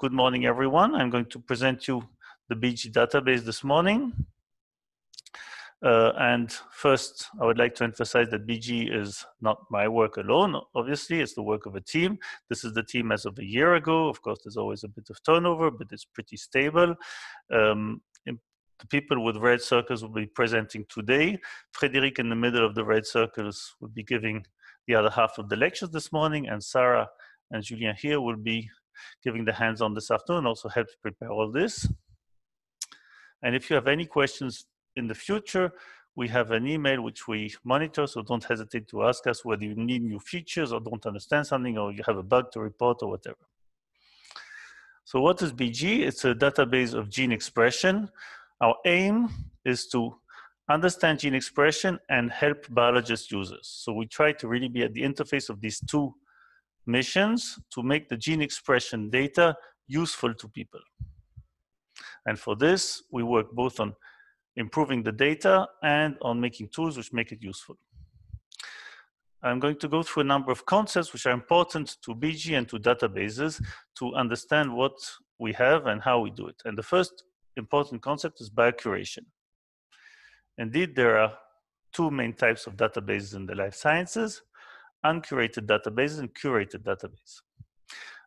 good morning, everyone. I'm going to present you the Bgee database this morning. Uh, and first, I would like to emphasize that Bgee is not my work alone. Obviously, it's the work of a team. This is the team as of a year ago. Of course, there's always a bit of turnover, but it's pretty stable. Um, the people with red circles will be presenting today. Frederic in the middle of the red circles will be giving the other half of the lectures this morning, and Sarah and Julien here will be giving the hands-on this afternoon, also helps prepare all this. And if you have any questions in the future, we have an email which we monitor, so don't hesitate to ask us whether you need new features or don't understand something or you have a bug to report or whatever. So what is Bgee? It's a database of gene expression. Our aim is to understand gene expression and help biologists users. So we try to really be at the interface of these two missions to make the gene expression data useful to people. And for this, we work both on improving the data and on making tools which make it useful. I'm going to go through a number of concepts which are important to Bgee and to databases to understand what we have and how we do it. And the first important concept is biocuration. Indeed, there are two main types of databases in the life sciences uncurated database and curated database.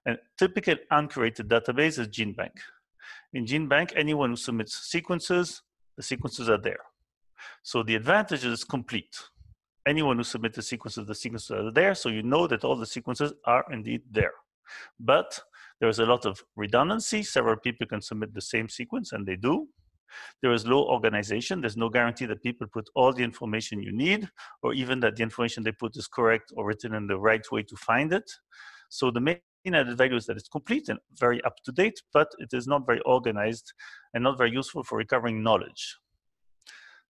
A typical uncurated database is GenBank. In GenBank, anyone who submits sequences, the sequences are there. So the advantage is complete. Anyone who submits the sequences, the sequences are there, so you know that all the sequences are indeed there. But there's a lot of redundancy. Several people can submit the same sequence, and they do. There is low organization. There's no guarantee that people put all the information you need, or even that the information they put is correct or written in the right way to find it. So the main added value is that it's complete and very up to date, but it is not very organized and not very useful for recovering knowledge.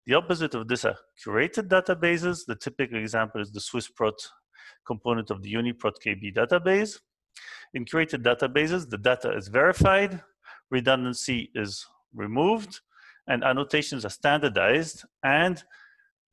The opposite of this are curated databases. The typical example is the SwissProt component of the UniProt KB database. In curated databases, the data is verified, redundancy is removed, and annotations are standardized and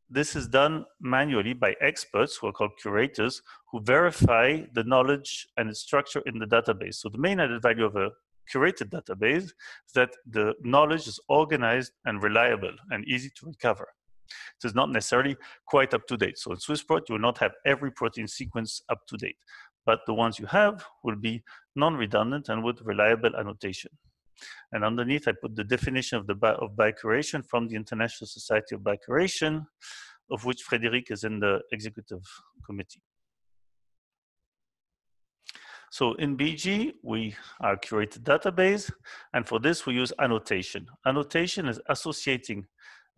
this is done manually by experts who are called curators who verify the knowledge and its structure in the database. So the main added value of a curated database is that the knowledge is organized and reliable and easy to recover. It is not necessarily quite up to date. So in SwissProt, you will not have every protein sequence up to date, but the ones you have will be non-redundant and with reliable annotation. And underneath, I put the definition of, the of biocuration from the International Society of Biocuration, of which Frederic is in the executive committee. So in Bgee, we are curated database, and for this we use annotation. Annotation is associating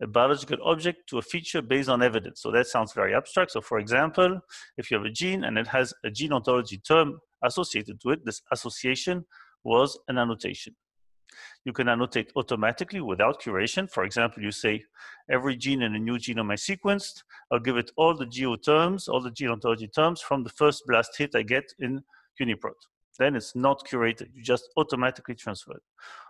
a biological object to a feature based on evidence. So that sounds very abstract. So for example, if you have a gene and it has a gene ontology term associated to it, this association was an annotation. You can annotate automatically without curation. For example, you say every gene in a new genome I sequenced, I'll give it all the geo terms, all the gene ontology terms from the first blast hit I get in UniProt. Then it's not curated, you just automatically transfer it.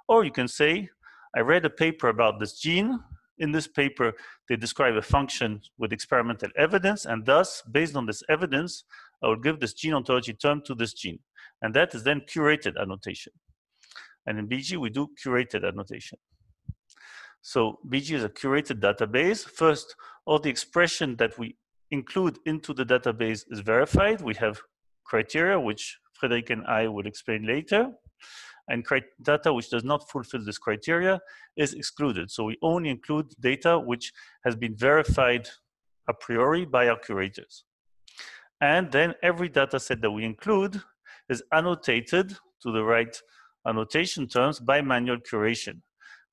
Or you can say, I read a paper about this gene. In this paper, they describe a function with experimental evidence, and thus, based on this evidence, I will give this gene ontology term to this gene. And that is then curated annotation. And in Bgee, we do curated annotation. So Bgee is a curated database. First, all the expression that we include into the database is verified. We have criteria, which Frederic and I will explain later. And data which does not fulfill this criteria is excluded. So we only include data which has been verified a priori by our curators. And then every data set that we include is annotated to the right annotation terms by manual curation,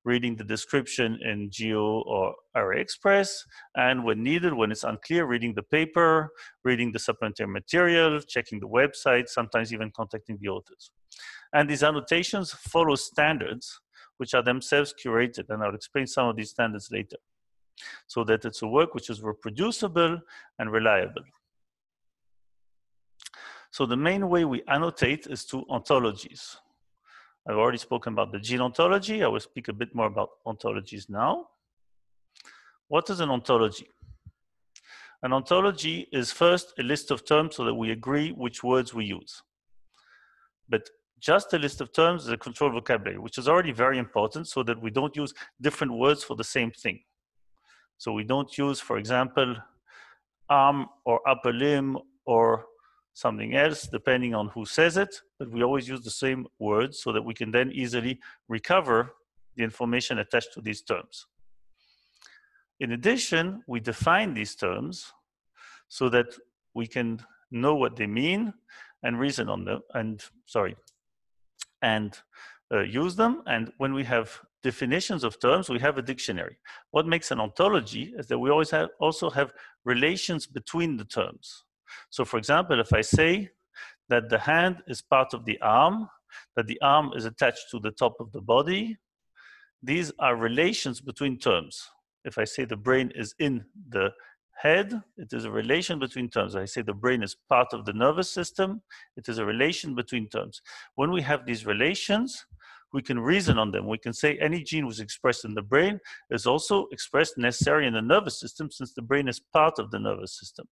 reading the description in Geo or ArrayExpress, and when needed, when it's unclear, reading the paper, reading the supplementary material, checking the website, sometimes even contacting the authors. And these annotations follow standards, which are themselves curated, and I'll explain some of these standards later, so that it's a work which is reproducible and reliable. So the main way we annotate is to ontologies. I've already spoken about the gene ontology. I will speak a bit more about ontologies now. What is an ontology? An ontology is first a list of terms so that we agree which words we use. But just a list of terms is a control vocabulary, which is already very important so that we don't use different words for the same thing. So we don't use, for example, arm or upper limb or something else, depending on who says it, but we always use the same words so that we can then easily recover the information attached to these terms. In addition, we define these terms so that we can know what they mean and reason on them, and sorry, and uh, use them. And when we have definitions of terms, we have a dictionary. What makes an ontology is that we always have, also have relations between the terms. So for example, if I say that the hand is part of the arm, that the arm is attached to the top of the body, these are relations between terms. If I say the brain is in the head, it is a relation between terms. I say the brain is part of the nervous system, it is a relation between terms. When we have these relations, we can reason on them. We can say any gene was expressed in the brain is also expressed necessary in the nervous system since the brain is part of the nervous system.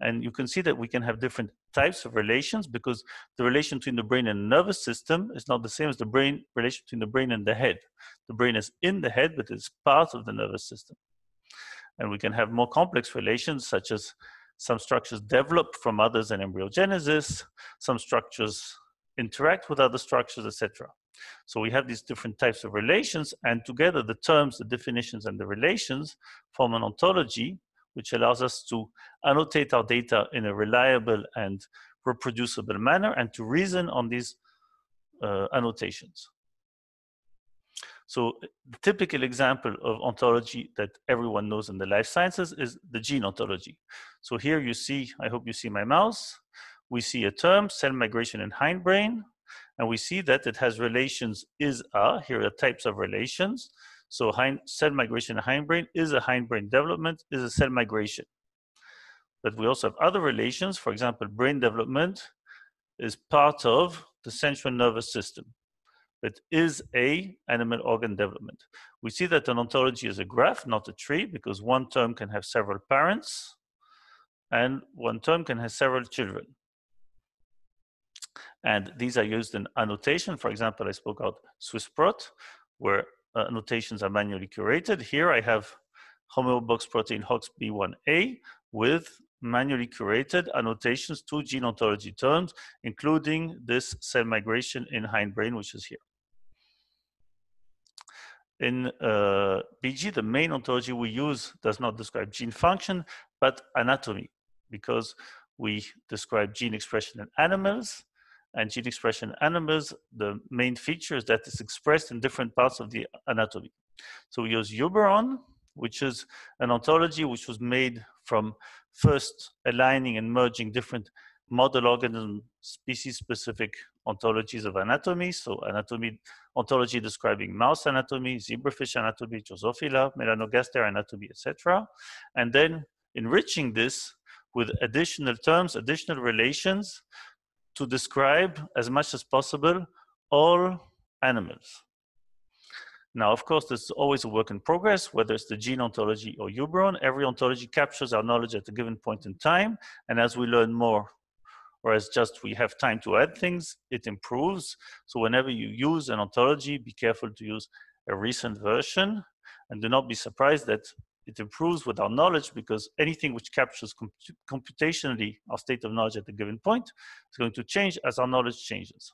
And you can see that we can have different types of relations because the relation between the brain and the nervous system is not the same as the brain relation between the brain and the head. The brain is in the head, but it's part of the nervous system. And we can have more complex relations, such as some structures develop from others in embryogenesis, some structures interact with other structures, etc. So we have these different types of relations, and together the terms, the definitions, and the relations form an ontology which allows us to annotate our data in a reliable and reproducible manner and to reason on these uh, annotations. So the typical example of ontology that everyone knows in the life sciences is the gene ontology. So here you see, I hope you see my mouse. We see a term, cell migration in hindbrain, and we see that it has relations is a, here are types of relations. So hind, cell migration in hindbrain is a hindbrain development, is a cell migration. But we also have other relations. For example, brain development is part of the central nervous system. It is a animal organ development. We see that an ontology is a graph, not a tree, because one term can have several parents, and one term can have several children. And these are used in annotation. For example, I spoke out SwissProt, where uh, annotations are manually curated. Here I have homeobox protein HOXB1A with manually curated annotations to gene ontology terms, including this cell migration in hindbrain, which is here. In uh, Bgee, the main ontology we use does not describe gene function, but anatomy, because we describe gene expression in animals, and gene expression animals, the main feature is that it's expressed in different parts of the anatomy. So we use Uberon, which is an ontology which was made from first aligning and merging different model organism species-specific ontologies of anatomy. So anatomy ontology describing mouse anatomy, zebrafish anatomy, Drosophila, melanogaster anatomy, etc. And then enriching this with additional terms, additional relations to describe as much as possible all animals. Now, of course, there's always a work in progress, whether it's the gene ontology or Uberon. Every ontology captures our knowledge at a given point in time. And as we learn more, or as just we have time to add things, it improves. So whenever you use an ontology, be careful to use a recent version. And do not be surprised that it improves with our knowledge because anything which captures computationally our state of knowledge at a given point is going to change as our knowledge changes.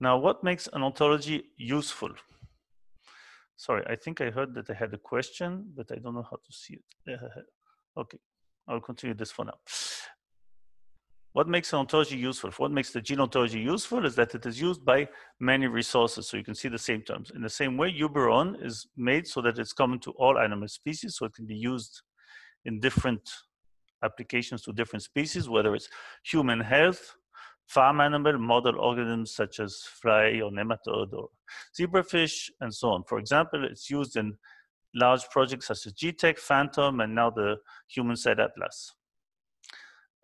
Now, what makes an ontology useful? Sorry, I think I heard that I had a question, but I don't know how to see it. okay, I'll continue this for now. What makes ontology useful? What makes the gene ontology useful is that it is used by many resources. So you can see the same terms. In the same way, Uberon is made so that it's common to all animal species. So it can be used in different applications to different species, whether it's human health, farm animal, model organisms such as fly or nematode or zebrafish, and so on. For example, it's used in large projects such as GTEx, FANTOM, and now the Human Cell Atlas.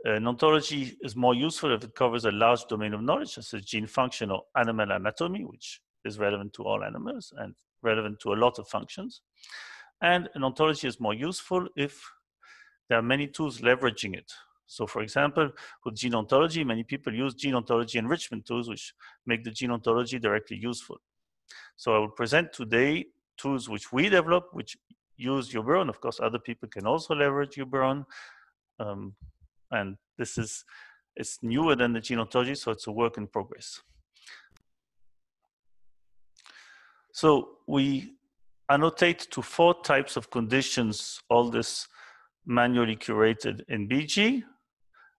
An ontology is more useful if it covers a large domain of knowledge, such as gene function or animal anatomy, which is relevant to all animals and relevant to a lot of functions. And an ontology is more useful if there are many tools leveraging it. So for example, with gene ontology, many people use gene ontology enrichment tools, which make the gene ontology directly useful. So I will present today tools which we develop, which use Uberon. Of course, other people can also leverage Uberon. Um, and this is, it's newer than the gene ontology, so it's a work in progress. So we annotate to four types of conditions all this manually curated in Bgee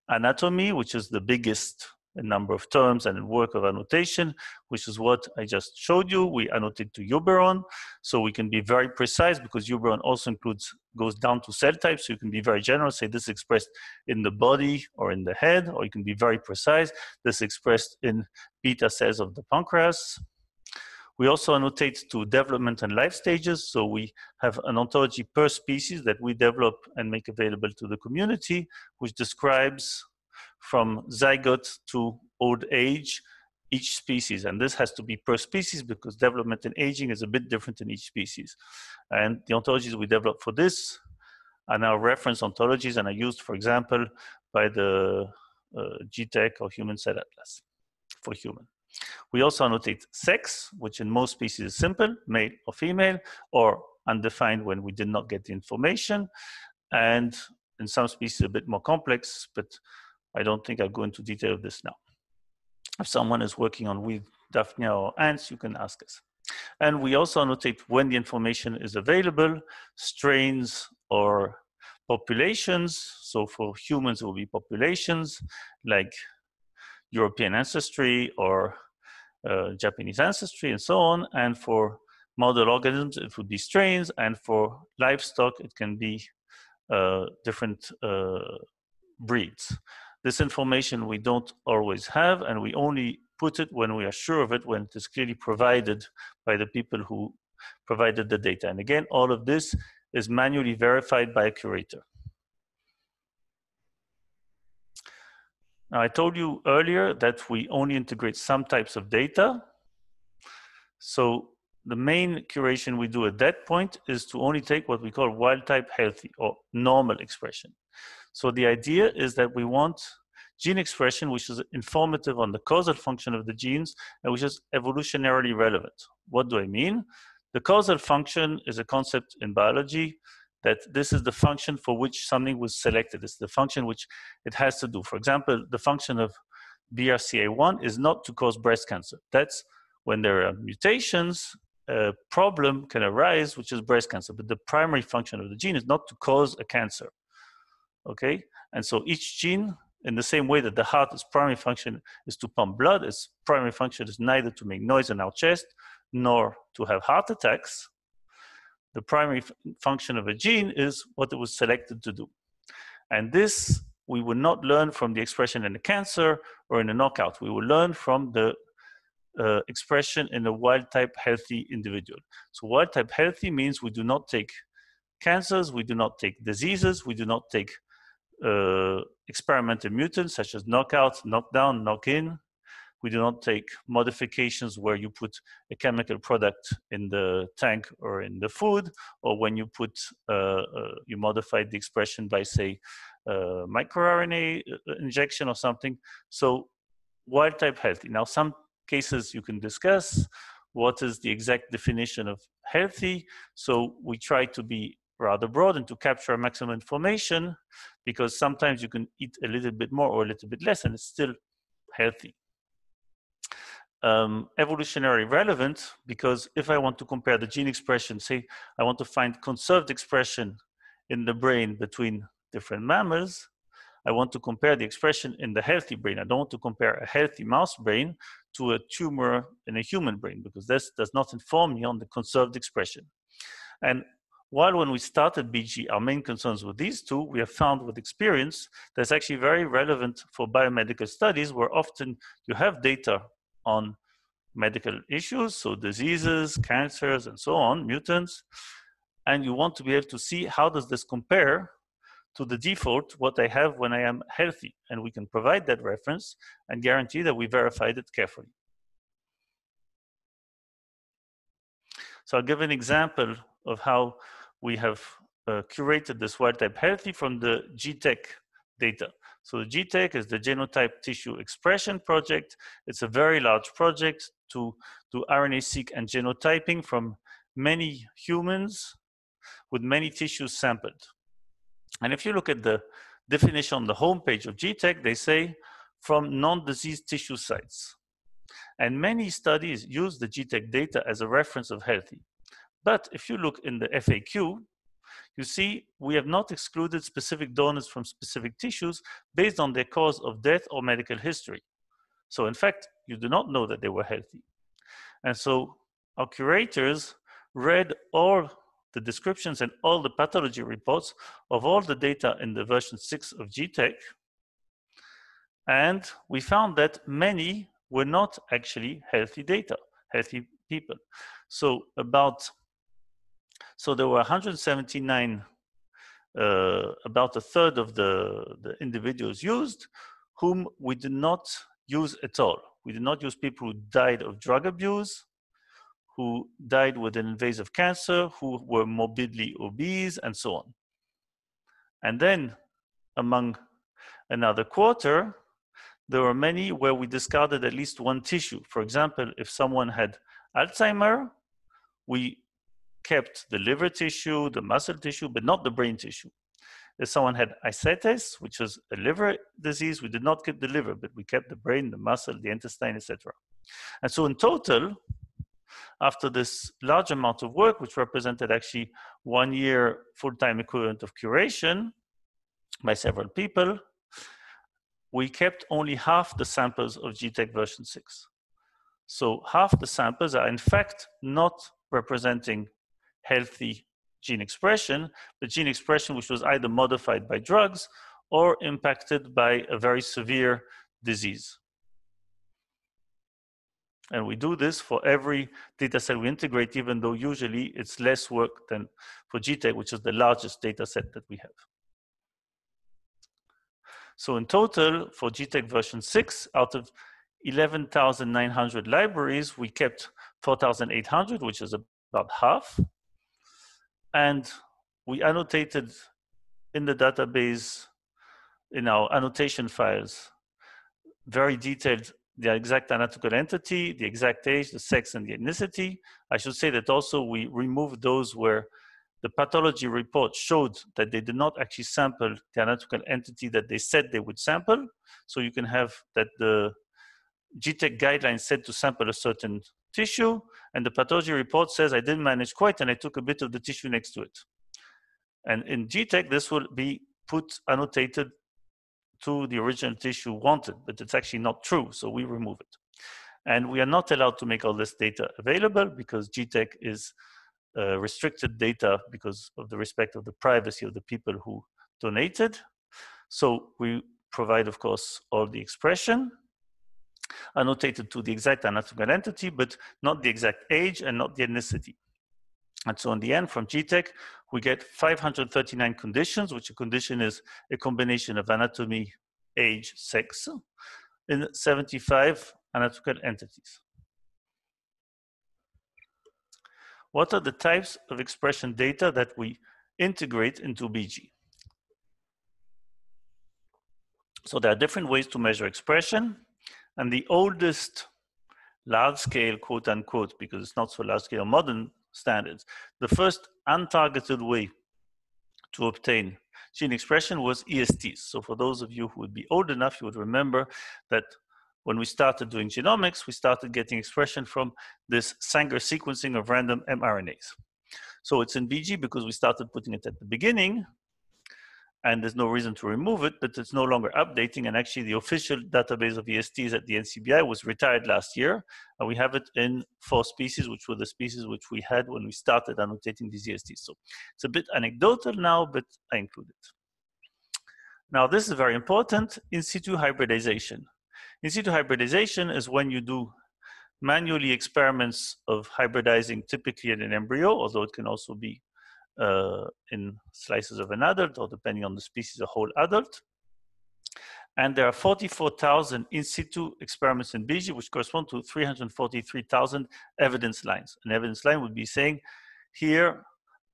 anatomy, which is the biggest in number of terms and in work of annotation, which is what I just showed you. We annotate to Uberon, so we can be very precise because Uberon also includes, goes down to cell types, so you can be very general, say this is expressed in the body or in the head, or you can be very precise, this is expressed in beta cells of the pancreas. We also annotate to development and life stages. So we have an ontology per species that we develop and make available to the community, which describes from zygote to old age each species. And this has to be per species because development and aging is a bit different in each species. And the ontologies we develop for this are now reference ontologies and are used, for example, by the uh, GTEx or Human Cell Atlas for human. We also annotate sex, which in most species is simple, male or female, or undefined when we did not get the information. And in some species, a bit more complex, but I don't think I'll go into detail of this now. If someone is working on with Daphnia or ants, you can ask us. And we also annotate when the information is available, strains or populations. So for humans, it will be populations like European ancestry or uh, Japanese ancestry and so on. And for model organisms, it would be strains. And for livestock, it can be uh, different uh, breeds. This information we don't always have, and we only put it when we are sure of it, when it is clearly provided by the people who provided the data. And again, all of this is manually verified by a curator. Now, I told you earlier that we only integrate some types of data. So the main curation we do at that point is to only take what we call wild type healthy or normal expression. So the idea is that we want gene expression which is informative on the causal function of the genes and which is evolutionarily relevant. What do I mean? The causal function is a concept in biology that this is the function for which something was selected. It's the function which it has to do. For example, the function of BRCA1 is not to cause breast cancer. That's when there are mutations, a problem can arise, which is breast cancer. But the primary function of the gene is not to cause a cancer. Okay? And so each gene, in the same way that the heart's primary function is to pump blood, its primary function is neither to make noise in our chest nor to have heart attacks the primary function of a gene is what it was selected to do. And this we will not learn from the expression in a cancer or in a knockout. We will learn from the uh, expression in a wild type healthy individual. So wild type healthy means we do not take cancers, we do not take diseases, we do not take uh, experimental mutants such as knockout, knockdown, knock-in, we do not take modifications where you put a chemical product in the tank or in the food, or when you put, uh, uh, you modify the expression by say, uh, microRNA uh, injection or something. So wild type healthy. Now some cases you can discuss what is the exact definition of healthy. So we try to be rather broad and to capture maximum information because sometimes you can eat a little bit more or a little bit less and it's still healthy um, evolutionary relevant because if I want to compare the gene expression, say I want to find conserved expression in the brain between different mammals, I want to compare the expression in the healthy brain. I don't want to compare a healthy mouse brain to a tumor in a human brain because this does not inform me on the conserved expression. And while when we started Bgee, our main concerns were these two, we have found with experience that's actually very relevant for biomedical studies where often you have data on medical issues, so diseases, cancers, and so on, mutants, and you want to be able to see how does this compare to the default, what I have when I am healthy. And we can provide that reference and guarantee that we verified it carefully. So I'll give an example of how we have uh, curated this wild type healthy from the GTEx data. So the GTEx is the Genotype Tissue Expression Project. It's a very large project to do RNA-seq and genotyping from many humans with many tissues sampled. And if you look at the definition on the homepage of GTEx, they say from non-diseased tissue sites. And many studies use the GTEx data as a reference of healthy. But if you look in the FAQ, you see, we have not excluded specific donors from specific tissues based on their cause of death or medical history. So in fact, you do not know that they were healthy. And so our curators read all the descriptions and all the pathology reports of all the data in the version 6 of GTEx. And we found that many were not actually healthy data, healthy people. So about so there were 179, uh, about a third of the, the individuals used, whom we did not use at all. We did not use people who died of drug abuse, who died with an invasive cancer, who were morbidly obese, and so on. And then among another quarter, there were many where we discarded at least one tissue. For example, if someone had Alzheimer, we kept the liver tissue, the muscle tissue, but not the brain tissue. If someone had ascites, which was a liver disease, we did not keep the liver, but we kept the brain, the muscle, the intestine, etc. And so in total, after this large amount of work, which represented actually one year full-time equivalent of curation by several people, we kept only half the samples of GTEx version 6. So half the samples are in fact not representing healthy gene expression, but gene expression which was either modified by drugs or impacted by a very severe disease. And we do this for every data set we integrate, even though usually it's less work than for GTEx, which is the largest data set that we have. So in total, for GTEx version 6, out of 11,900 libraries, we kept 4,800, which is about half. And we annotated in the database, in our annotation files, very detailed the exact anatomical entity, the exact age, the sex, and the ethnicity. I should say that also we removed those where the pathology report showed that they did not actually sample the anatomical entity that they said they would sample. So you can have that the GTEx guidelines said to sample a certain tissue, and the pathology report says I didn't manage quite, and I took a bit of the tissue next to it. And in GTEx, this will be put annotated to the original tissue wanted, but it's actually not true, so we remove it. And we are not allowed to make all this data available because GTEx is uh, restricted data because of the respect of the privacy of the people who donated. So we provide, of course, all the expression, annotated to the exact anatomical entity, but not the exact age and not the ethnicity. And so in the end, from GTEx, we get 539 conditions, which a condition is a combination of anatomy, age, sex, in 75 anatomical entities. What are the types of expression data that we integrate into Bgee? So there are different ways to measure expression. And the oldest large scale, quote unquote, because it's not so large scale modern standards, the first untargeted way to obtain gene expression was ESTs. So for those of you who would be old enough, you would remember that when we started doing genomics, we started getting expression from this Sanger sequencing of random mRNAs. So it's in Bgee because we started putting it at the beginning, and there's no reason to remove it, but it's no longer updating. And actually, the official database of ESTs at the NCBI was retired last year, and we have it in four species, which were the species which we had when we started annotating these ESTs. So it's a bit anecdotal now, but I include it. Now, this is very important, in situ hybridization. In situ hybridization is when you do manually experiments of hybridizing typically in an embryo, although it can also be Uh, in slices of an adult or depending on the species, a whole adult. And there are 44,000 in situ experiments in Bgee, which correspond to 343,000 evidence lines. An evidence line would be saying, here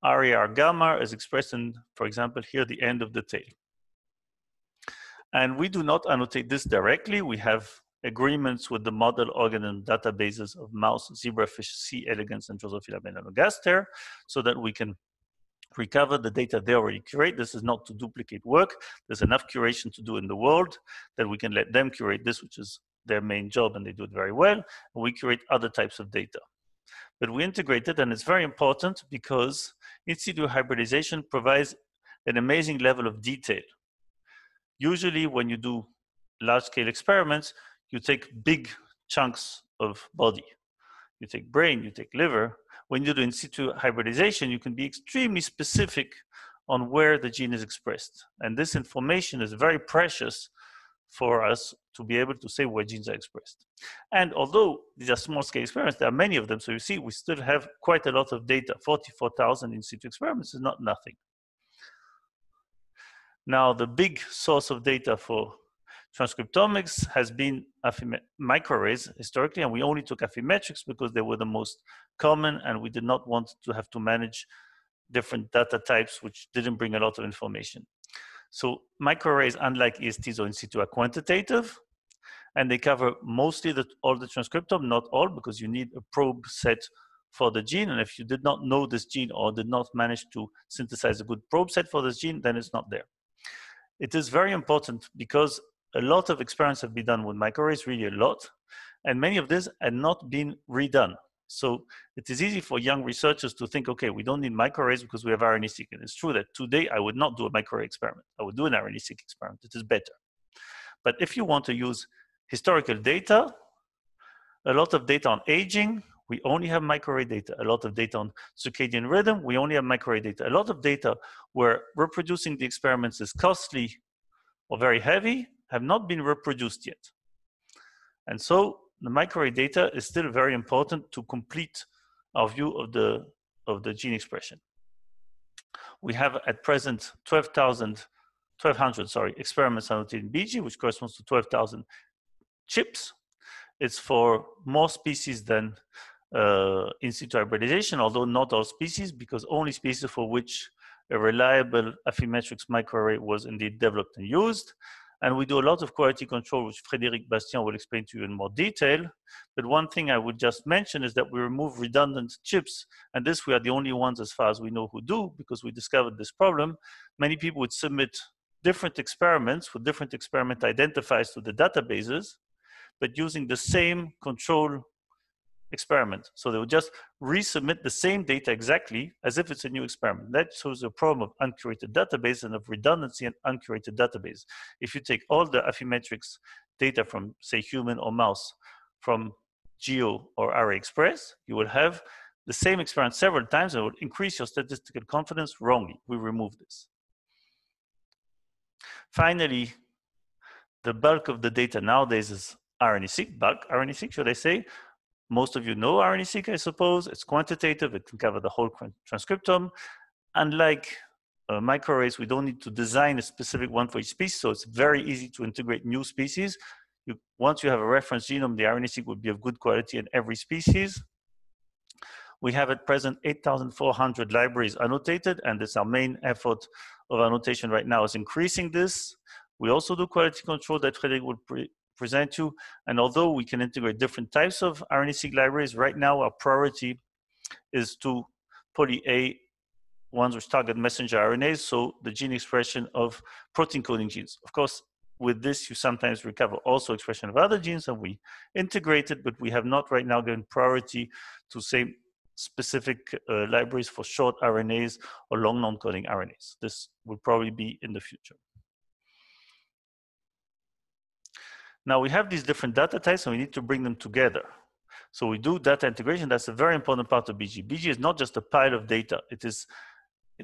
RAR gamma is expressed in, for example, here the end of the tail. And we do not annotate this directly. We have agreements with the model organism databases of mouse, zebrafish, C. elegans, and Drosophila melanogaster so that we can recover the data they already curate. This is not to duplicate work. There's enough curation to do in the world that we can let them curate this, which is their main job, and they do it very well. And we curate other types of data. But we integrate it, and it's very important because in situ hybridization provides an amazing level of detail. Usually, when you do large scale experiments, you take big chunks of body. You take brain, you take liver, when you do in situ hybridization, you can be extremely specific on where the gene is expressed. And this information is very precious for us to be able to say where genes are expressed. And although these are small scale experiments, there are many of them. So you see, we still have quite a lot of data. 44,000 in situ experiments is not nothing. Now, the big source of data for transcriptomics has been microarrays historically, and we only took Affymetrix because they were the most common, and we did not want to have to manage different data types, which didn't bring a lot of information. So microarrays, unlike ESTs or in situ, are quantitative, and they cover mostly the, all the transcriptome, not all, because you need a probe set for the gene. And if you did not know this gene or did not manage to synthesize a good probe set for this gene, then it's not there. It is very important because a lot of experiments have been done with microarrays, really a lot, and many of these had not been redone. So it is easy for young researchers to think, okay, we don't need microarrays because we have RNA-seq. And it's true that today I would not do a microarray experiment. I would do an RNA-seq experiment. It is better. But if you want to use historical data, a lot of data on aging, we only have microarray data. A lot of data on circadian rhythm, we only have microarray data. A lot of data where reproducing the experiments is costly or very heavy, have not been reproduced yet. And so the microarray data is still very important to complete our view of the, of the gene expression. We have at present 12,000, 1,200, sorry, experiments annotated in Bgee, which corresponds to 12,000 chips. It's for more species than uh, in situ hybridization, although not all species, because only species for which a reliable Affymetrix microarray was indeed developed and used. And we do a lot of quality control, which Frédéric Bastien will explain to you in more detail. But one thing I would just mention is that we remove redundant chips. And this we are the only ones, as far as we know, who do, because we discovered this problem. Many people would submit different experiments with different experiment identifiers to the databases, but using the same control experiment. So they will just resubmit the same data exactly as if it's a new experiment. That shows a problem of uncurated database and of redundancy in uncurated database. If you take all the Affymetrix data from, say, human or mouse from Geo or ArrayExpress, you will have the same experiment several times and it will increase your statistical confidence wrongly. We remove this. Finally, the bulk of the data nowadays is RNA-seq, bulk RNA-seq, should I say, most of you know RNA-seq, I suppose. It's quantitative. It can cover the whole transcriptome. Unlike uh, microarrays, we don't need to design a specific one for each species, so it's very easy to integrate new species. You, once you have a reference genome, the RNA-seq would be of good quality in every species. We have at present 8,400 libraries annotated, and it's our main effort of annotation right now is increasing this. We also do quality control that Frederic will present you. And although we can integrate different types of RNA-seq libraries, right now our priority is to poly-A ones which target messenger RNAs, so the gene expression of protein coding genes. Of course, with this, you sometimes recover also expression of other genes, and we integrate it, but we have not right now given priority to say specific uh, libraries for short RNAs or long non-coding RNAs. This will probably be in the future. Now we have these different data types and we need to bring them together. So we do data integration. That's a very important part of Bgee. Bgee is not just a pile of data. It is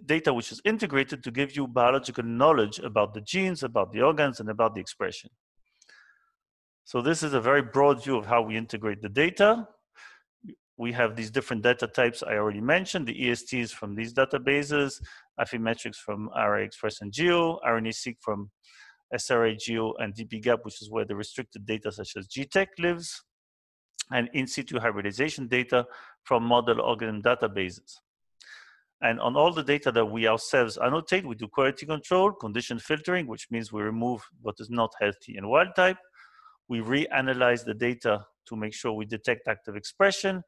data which is integrated to give you biological knowledge about the genes, about the organs, and about the expression. So this is a very broad view of how we integrate the data. We have these different data types I already mentioned, the ESTs from these databases, Affymetrix from ArrayExpress and Geo, RNA-seq from SRA Geo and dbGaP, which is where the restricted data such as GTEx lives, and in situ hybridization data from model organism databases. And on all the data that we ourselves annotate, we do quality control, condition filtering, which means we remove what is not healthy and wild type. We reanalyze the data to make sure we detect active expression,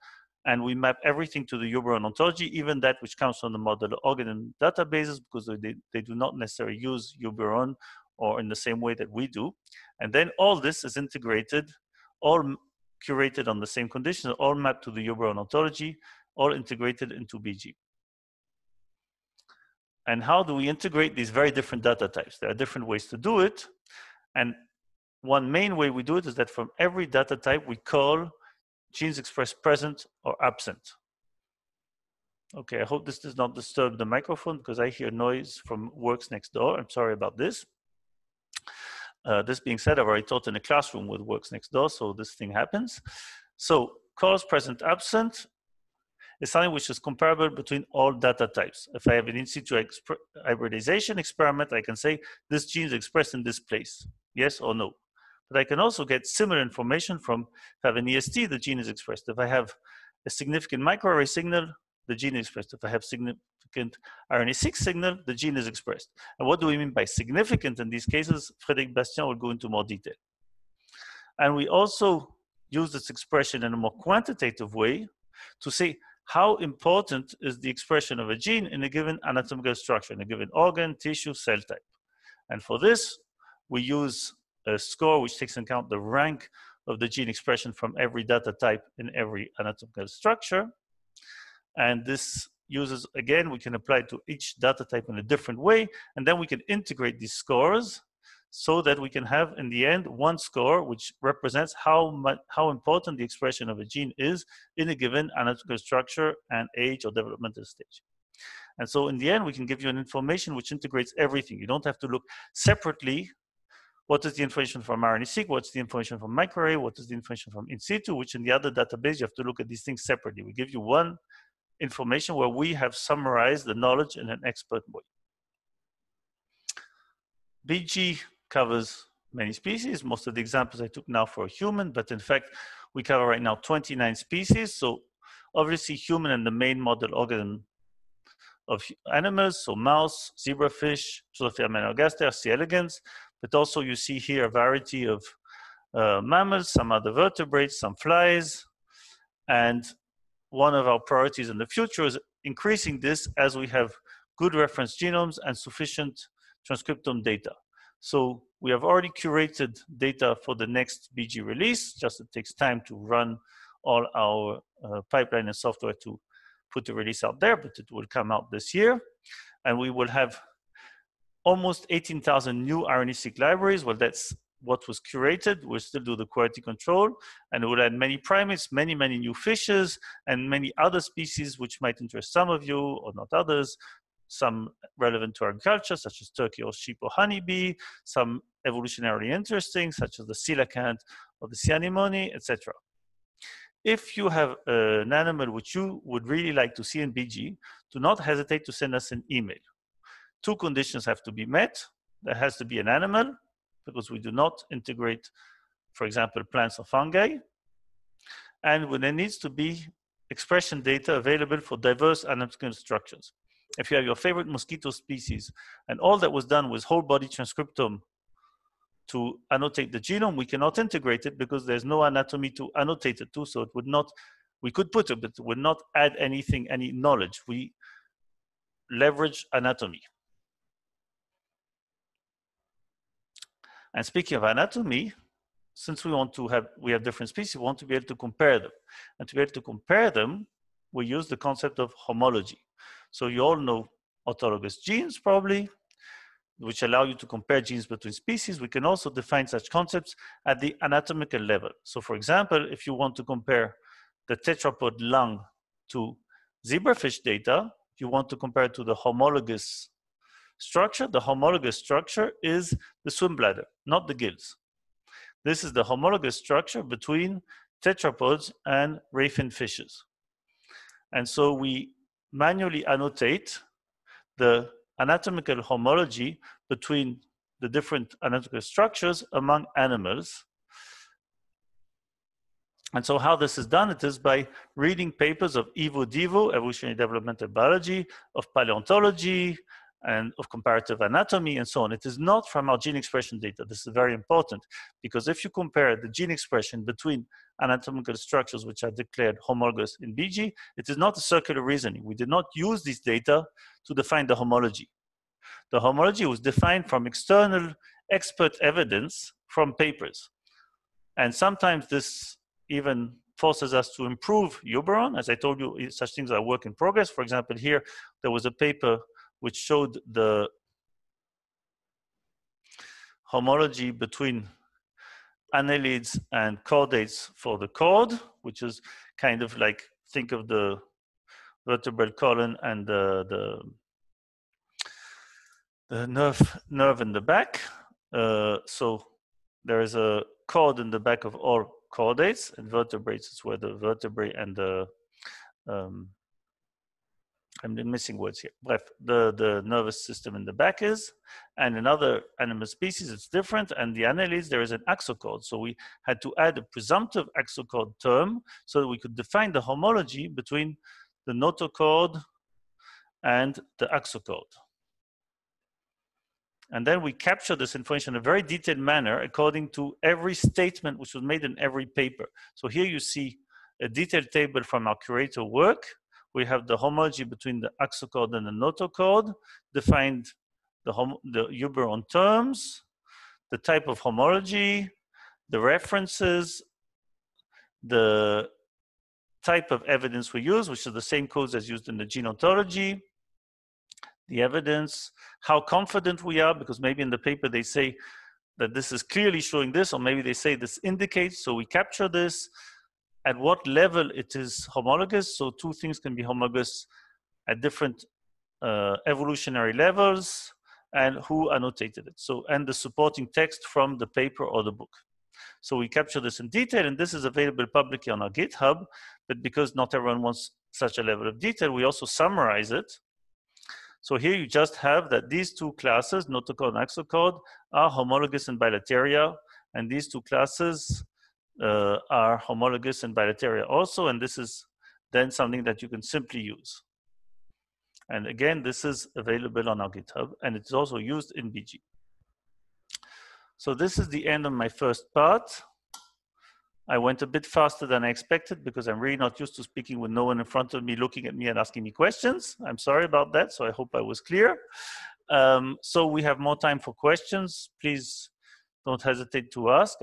and we map everything to the Uberon ontology, even that which comes from the model organism databases, because they, they do not necessarily use Uberon or in the same way that we do. And then all this is integrated, all curated on the same conditions, all mapped to the Uberon ontology, all integrated into Bgee. And how do we integrate these very different data types? There are different ways to do it. And one main way we do it is that from every data type, we call genes expressed present or absent. Okay, I hope this does not disturb the microphone because I hear noise from works next door. I'm sorry about this. Uh, this being said, I've already taught in a classroom with works next door, so this thing happens. So calls present absent is something which is comparable between all data types. If I have an in situ exp hybridization experiment, I can say this gene is expressed in this place, yes or no. But I can also get similar information from if I have an EST, the gene is expressed. If I have a significant microarray signal, the gene is expressed. If I have significant RNA-seq signal, the gene is expressed. And what do we mean by significant in these cases? Frédéric Bastien will go into more detail. And we also use this expression in a more quantitative way to say how important is the expression of a gene in a given anatomical structure, in a given organ, tissue, cell type. And for this, we use a score which takes into account the rank of the gene expression from every data type in every anatomical structure. And this uses, again, we can apply to each data type in a different way, and then we can integrate these scores so that we can have in the end one score which represents how much how important the expression of a gene is in a given anatomical structure and age or developmental stage. And so in the end we can give you an information which integrates everything. You don't have to look separately. What is the information from RNA-seq, what's the information from microarray, what is the information from in situ, which in the other database you have to look at these things separately. We give you one information where we have summarized the knowledge in an expert way. Bgee covers many species. Most of the examples I took now for human, but in fact, we cover right now 29 species. So obviously human and the main model organ of animals, so mouse, zebrafish, Drosophila melanogaster, C. elegans, but also you see here a variety of uh, mammals, some other vertebrates, some flies, and one of our priorities in the future is increasing this as we have good reference genomes and sufficient transcriptome data. So we have already curated data for the next Bgee release, just it takes time to run all our uh, pipeline and software to put the release out there, but it will come out this year. And we will have almost 18,000 new RNA-seq libraries. Well, that's what was curated. We'll still do the quality control, and we'll add many primates, many, many new fishes, and many other species which might interest some of you or not others some relevant to agriculture, such as turkey or sheep or honeybee, some evolutionarily interesting, such as the coelacanth or the sea anemone, etc. If you have uh, an animal which you would really like to see in Bgee, do not hesitate to send us an email. Two conditions have to be met. There has to be an animal, because we do not integrate, for example, plants or fungi. And there needs to be expression data available for diverse anatomical structures if you have your favorite mosquito species, and all that was done was whole body transcriptome to annotate the genome, we cannot integrate it because there's no anatomy to annotate it to, so it would not, we could put it, but it would not add anything, any knowledge. We leverage anatomy. And speaking of anatomy, since we want to have, we have different species, we want to be able to compare them. And to be able to compare them, we use the concept of homology. So you all know orthologous genes probably, which allow you to compare genes between species. We can also define such concepts at the anatomical level. So for example, if you want to compare the tetrapod lung to zebrafish data, you want to compare to the homologous structure. The homologous structure is the swim bladder, not the gills. This is the homologous structure between tetrapods and rayfin fishes. And so we manually annotate the anatomical homology between the different anatomical structures among animals. And so how this is done, it is by reading papers of Evo Devo, evolutionary developmental biology, of paleontology, and of comparative anatomy and so on. It is not from our gene expression data. This is very important because if you compare the gene expression between anatomical structures which are declared homologous in Bgee, it is not a circular reasoning. We did not use these data to define the homology. The homology was defined from external expert evidence from papers. And sometimes this even forces us to improve Uberon. As I told you, such things are work in progress. For example, here, there was a paper which showed the homology between annelids and chordates for the chord, which is kind of like, think of the vertebral column and the, the, the nerve, nerve in the back. Uh, so there is a cord in the back of all chordates and vertebrates is where the vertebrae and the um, I'm missing words here. Bref, the, the nervous system in the back is, and in other animal species it's different, and the annelids there is an axochord. So we had to add a presumptive axochord term so that we could define the homology between the notochord and the axochord. And then we capture this information in a very detailed manner according to every statement which was made in every paper. So here you see a detailed table from our curator work. We have the homology between the axochord and the notochord, defined the, hom the Uberon terms, the type of homology, the references, the type of evidence we use, which is the same codes as used in the gene ontology, the evidence, how confident we are, because maybe in the paper they say that this is clearly showing this, or maybe they say this indicates, so we capture this, at what level it is homologous. So two things can be homologous at different uh, evolutionary levels and who annotated it. So, and the supporting text from the paper or the book. So we capture this in detail and this is available publicly on our GitHub, but because not everyone wants such a level of detail, we also summarize it so here you just have that these two classes, notochord and axochord, are homologous in bilateria, and these two classes uh, are homologous and bilateria also, and this is then something that you can simply use. And again, this is available on our GitHub, and it's also used in Bgee. So this is the end of my first part. I went a bit faster than I expected because I'm really not used to speaking with no one in front of me looking at me and asking me questions. I'm sorry about that, so I hope I was clear. Um, so we have more time for questions. Please don't hesitate to ask.